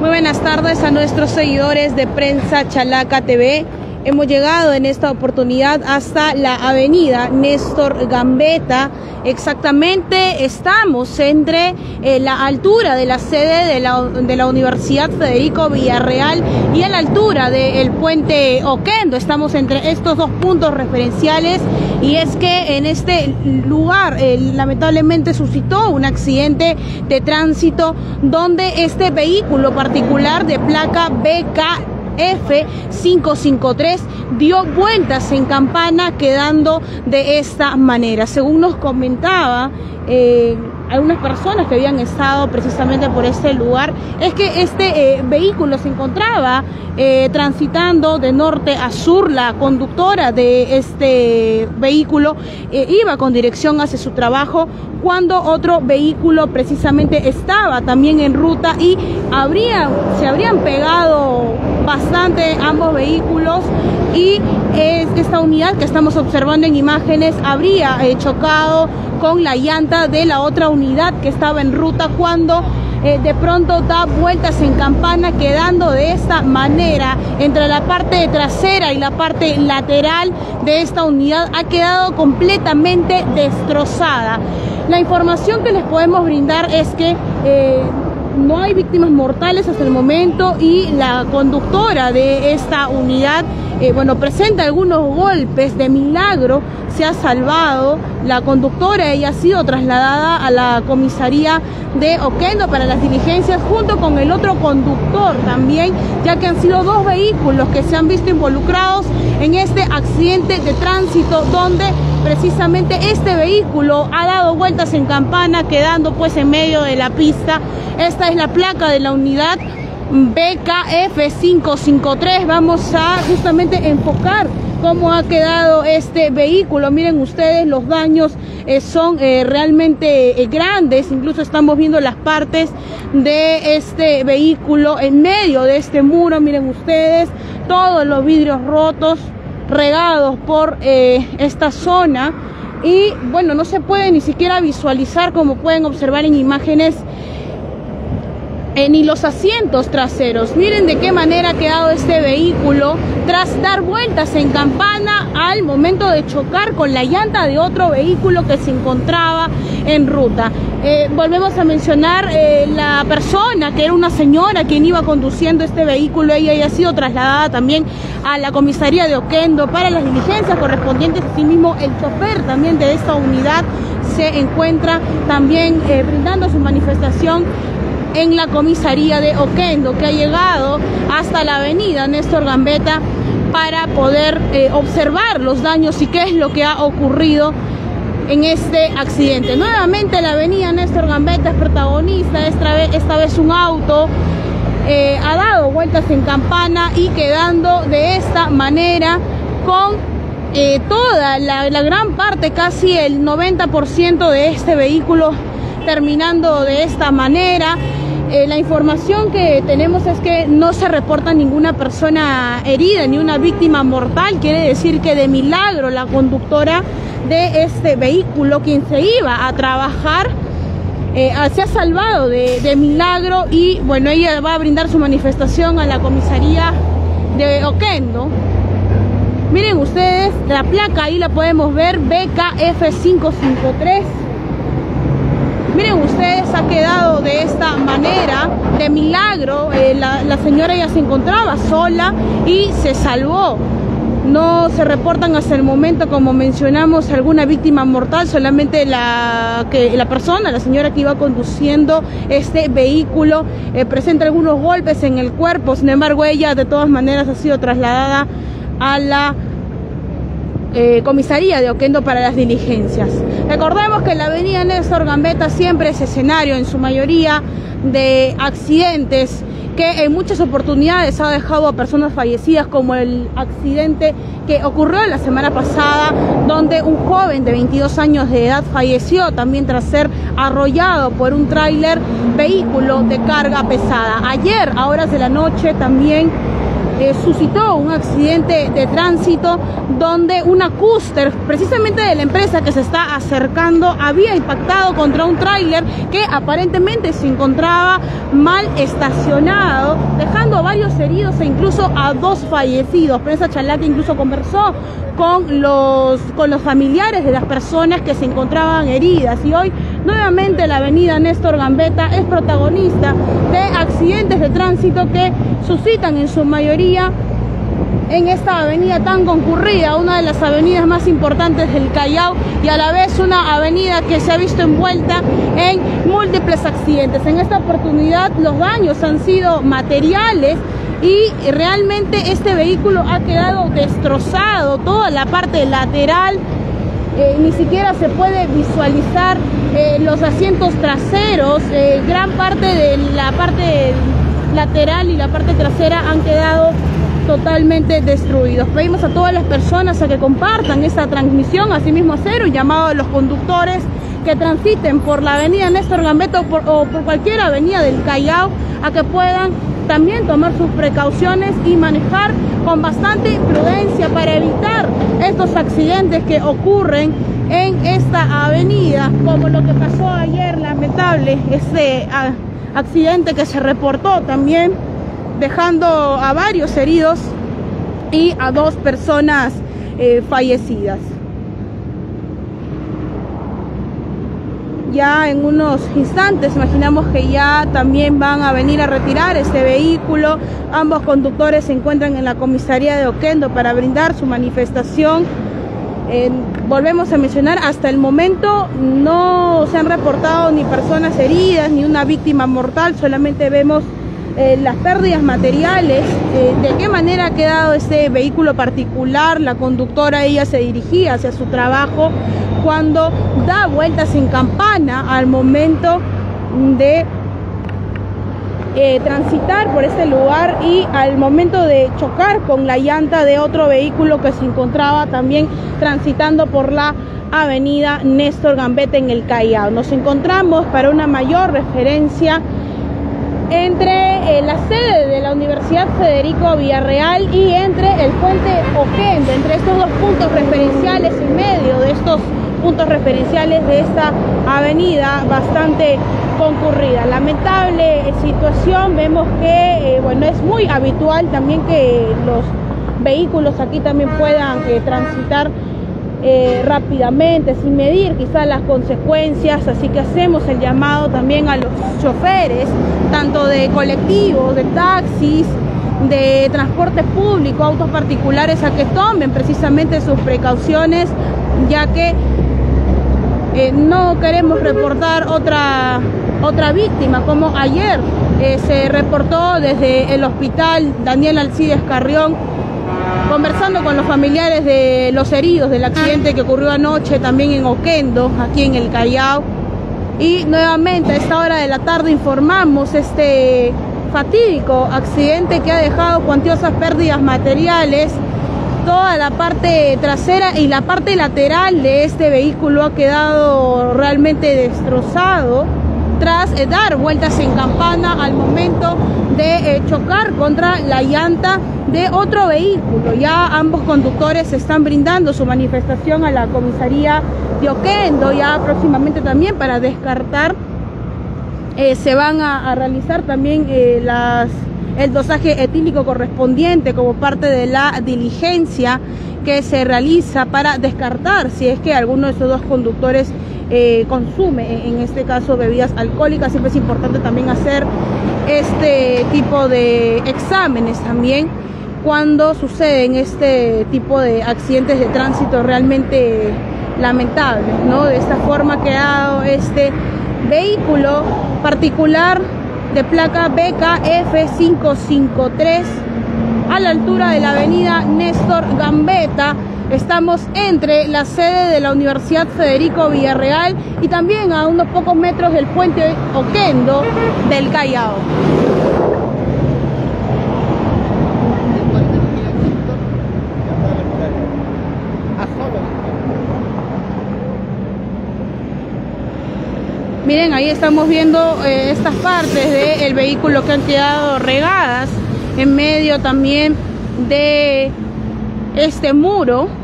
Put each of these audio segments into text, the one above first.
Muy buenas tardes a nuestros seguidores de Prensa Chalaca TV. Hemos llegado en esta oportunidad hasta la avenida Néstor Gambetta. Exactamente estamos entre eh, la altura de la sede de la, Universidad Federico Villarreal y a la altura del puente Oquendo. Estamos entre estos dos puntos referenciales y es que en este lugar eh, lamentablemente suscitó un accidente de tránsito donde este vehículo particular de placa BK F553 dio vueltas en campana quedando de esta manera. Según nos comentaba eh, algunas personas que habían estado precisamente por este lugar, es que este eh, vehículo se encontraba eh, transitando de norte a sur. La conductora de este vehículo iba con dirección hacia su trabajo cuando otro vehículo precisamente estaba también en ruta y habría, se habrían pegado bastante ambos vehículos y esta unidad que estamos observando en imágenes habría chocado con la llanta de la otra unidad que estaba en ruta cuando eh, de pronto da vueltas en campana quedando de esta manera entre la parte trasera y la parte lateral de esta unidad ha quedado completamente destrozada. La información que les podemos brindar es que eh, no hay víctimas mortales hasta el momento y la conductora de esta unidad eh, bueno, presenta algunos golpes de milagro, se ha salvado la conductora, ella ha sido trasladada a la comisaría de Oquendo para las diligencias junto con el otro conductor también, ya que han sido dos vehículos que se han visto involucrados en este accidente de tránsito donde precisamente este vehículo ha dado vueltas en campana quedando pues en medio de la pista. Esta es la placa de la unidad BKF553. Vamos a justamente enfocar cómo ha quedado este vehículo. Miren ustedes, los daños eh, son eh, realmente eh, grandes. Incluso estamos viendo las partes de este vehículo en medio de este muro. Miren ustedes, todos los vidrios rotos, regados por esta zona. Y bueno, no se puede ni siquiera visualizar como pueden observar en imágenes ni los asientos traseros. Miren de qué manera ha quedado este vehículo tras dar vueltas en campana al momento de chocar con la llanta de otro vehículo que se encontraba en ruta. Eh, volvemos a mencionar eh, la persona que era una señora quien iba conduciendo este vehículo, ella ha sido trasladada también a la comisaría de Oquendo para las diligencias correspondientes, asimismo el chofer también de esta unidad se encuentra también eh, brindando su manifestación en la comisaría de Oquendo, que ha llegado hasta la avenida Néstor Gambetta para poder eh, observar los daños y qué es lo que ha ocurrido en este accidente. Nuevamente la avenida Néstor Gambetta es protagonista, esta vez, esta vez un auto eh, ha dado vueltas en campana y quedando de esta manera con eh, toda la, la gran parte, casi el 90% de este vehículo terminando de esta manera. Eh, la información que tenemos es que no se reporta ninguna persona herida ni una víctima mortal. Quiere decir que de milagro la conductora de este vehículo, quien se iba a trabajar, eh, se ha salvado de, de, milagro y bueno, ella va a brindar su manifestación a la comisaría de Oquendo. Miren ustedes, la placa ahí la podemos ver, BKF553. Miren ustedes, ha quedado de esta manera, de milagro. Eh, la, señora ya se encontraba sola y se salvó. No se reportan hasta el momento, como mencionamos, alguna víctima mortal, solamente la, que, la persona, la señora que iba conduciendo este vehículo, eh, presenta algunos golpes en el cuerpo, sin embargo ella de todas maneras ha sido trasladada a la eh, comisaría de Oquendo para las diligencias. Recordemos que la avenida Néstor Gambetta siempre es escenario en su mayoría de accidentes que en muchas oportunidades ha dejado a personas fallecidas como el accidente que ocurrió la semana pasada donde un joven de 22 años de edad falleció también tras ser arrollado por un tráiler vehículo de carga pesada. Ayer a horas de la noche también eh, suscitó un accidente de tránsito donde una cúster, precisamente de la empresa que se está acercando, había impactado contra un tráiler que aparentemente se encontraba mal estacionado, dejando varios heridos e incluso a dos fallecidos. Prensa Chalaca incluso conversó con los, con los familiares de las personas que se encontraban heridas y hoy nuevamente la avenida Néstor Gambetta es protagonista de accidentes de tránsito que suscitan en su mayoría en esta avenida tan concurrida, una de las avenidas más importantes del Callao y a la vez una avenida que se ha visto envuelta en múltiples accidentes. En esta oportunidad los daños han sido materiales y realmente este vehículo ha quedado destrozado, toda la parte lateral, eh, ni siquiera se puede visualizar eh, los asientos traseros, eh, gran parte de la parte lateral y la parte trasera han quedado totalmente destruidos. Pedimos a todas las personas a que compartan esta transmisión, asimismo hacer un llamado a los conductores que transiten por la avenida Néstor Gambeto o por cualquier avenida del Callao a que puedan también tomar sus precauciones y manejar con bastante prudencia para evitar estos accidentes que ocurren en esta avenida, como lo que pasó ayer, lamentable, ese accidente que se reportó también dejando a varios heridos y a dos personas eh, fallecidas. Ya en unos instantes imaginamos que ya también van a venir a retirar este vehículo. Ambos conductores se encuentran en la comisaría de Oquendo para brindar su manifestación. volvemos a mencionar, hasta el momento no se han reportado ni personas heridas ni una víctima mortal, solamente vemos eh, las pérdidas materiales, eh, de qué manera ha quedado este vehículo particular, la conductora ella se dirigía hacia su trabajo cuando da vueltas en campana al momento de eh, transitar por este lugar y al momento de chocar con la llanta de otro vehículo que se encontraba también transitando por la avenida Néstor Gambetta en el Callao. Nos encontramos para una mayor referencia entre eh, la sede de la Universidad Federico Villarreal y entre el puente Oquendo, entre estos dos puntos referenciales y medio de estos puntos referenciales de esta avenida bastante concurrida. Lamentable situación, vemos que eh, bueno, es muy habitual también que los vehículos aquí también puedan eh, transitar eh, rápidamente, sin medir quizás las consecuencias, así que hacemos el llamado también a los choferes, tanto de colectivos, de taxis, de transporte público, autos particulares, a que tomen precisamente sus precauciones, ya que eh, no queremos reportar otra, otra víctima, como ayer eh, se reportó desde el hospital Daniel Alcides Carrión conversando con los familiares de los heridos del accidente que ocurrió anoche también en Oquendo, aquí en el Callao. Y nuevamente a esta hora de la tarde informamos este fatídico accidente que ha dejado cuantiosas pérdidas materiales. Toda la parte trasera y la parte lateral de este vehículo ha quedado realmente destrozado tras eh, dar vueltas en campana al momento de eh, chocar contra la llanta de otro vehículo. Ya ambos conductores están brindando su manifestación a la comisaría de Oquendo, ya próximamente también para descartar. Eh, se van a, realizar también el dosaje etílico correspondiente como parte de la diligencia que se realiza para descartar si es que alguno de esos dos conductores eh, consume, en este caso bebidas alcohólicas. Siempre es importante también hacer este tipo de exámenes también cuando suceden este tipo de accidentes de tránsito realmente lamentables, ¿no? De esta forma ha quedado este vehículo particular de placa BKF553 a la altura de la avenida Néstor Gambetta Estamos entre la sede de la Universidad Federico Villarreal y también a unos pocos metros del puente Oquendo del Callao. Miren, ahí estamos viendo eh, estas partes del vehículo que han quedado regadas en medio también de este muro.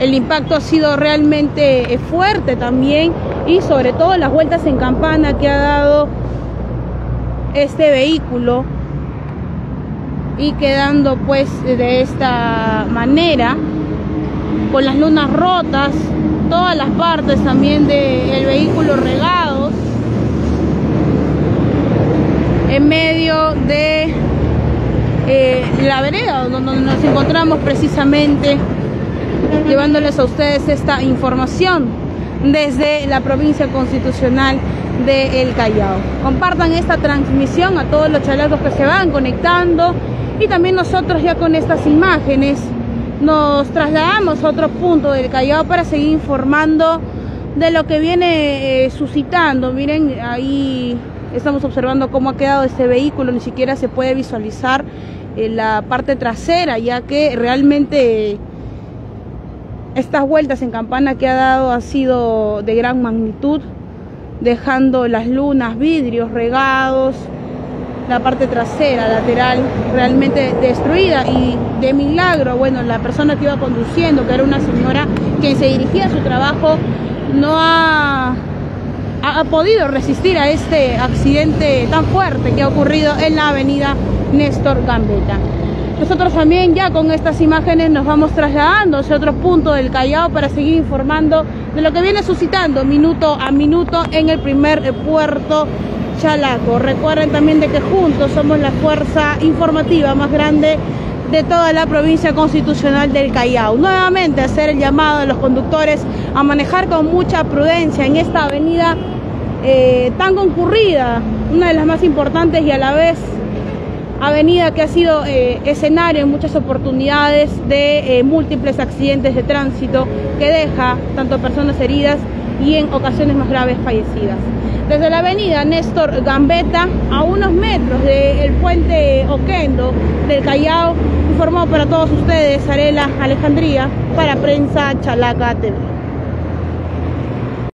El impacto ha sido realmente fuerte también y sobre todo las vueltas en campana que ha dado este vehículo y quedando pues de esta manera con las lunas rotas todas las partes también del vehículo regados en medio de eh, la vereda donde nos encontramos precisamente llevándoles a ustedes esta información desde la provincia constitucional de El Callao. Compartan esta transmisión a todos los chalecos que se van conectando y también nosotros ya con estas imágenes nos trasladamos a otro punto del Callao para seguir informando de lo que viene eh, suscitando. Miren, ahí estamos observando cómo ha quedado este vehículo, ni siquiera se puede visualizar en la parte trasera, ya que realmente estas vueltas en campana que ha dado ha sido de gran magnitud, dejando las lunas, vidrios regados, la parte trasera, lateral, realmente destruida y de milagro, bueno, la persona que iba conduciendo, que era una señora que se dirigía a su trabajo, no ha, ha podido resistir a este accidente tan fuerte que ha ocurrido en la avenida Néstor Gambetta. Nosotros también ya con estas imágenes nos vamos trasladando hacia otro punto del Callao para seguir informando de lo que viene suscitando minuto a minuto en el primer puerto Chalaco. Recuerden también de que juntos somos la fuerza informativa más grande de toda la provincia constitucional del Callao. Nuevamente hacer el llamado a los conductores a manejar con mucha prudencia en esta avenida eh, tan concurrida, una de las más importantes y a la vez avenida que ha sido eh, escenario en muchas oportunidades de eh, múltiples accidentes de tránsito que deja tanto personas heridas y en ocasiones más graves fallecidas desde la avenida Néstor Gambetta a unos metros del puente Oquendo del Callao, informó para todos ustedes Arela Alejandría para Prensa Chalaca TV.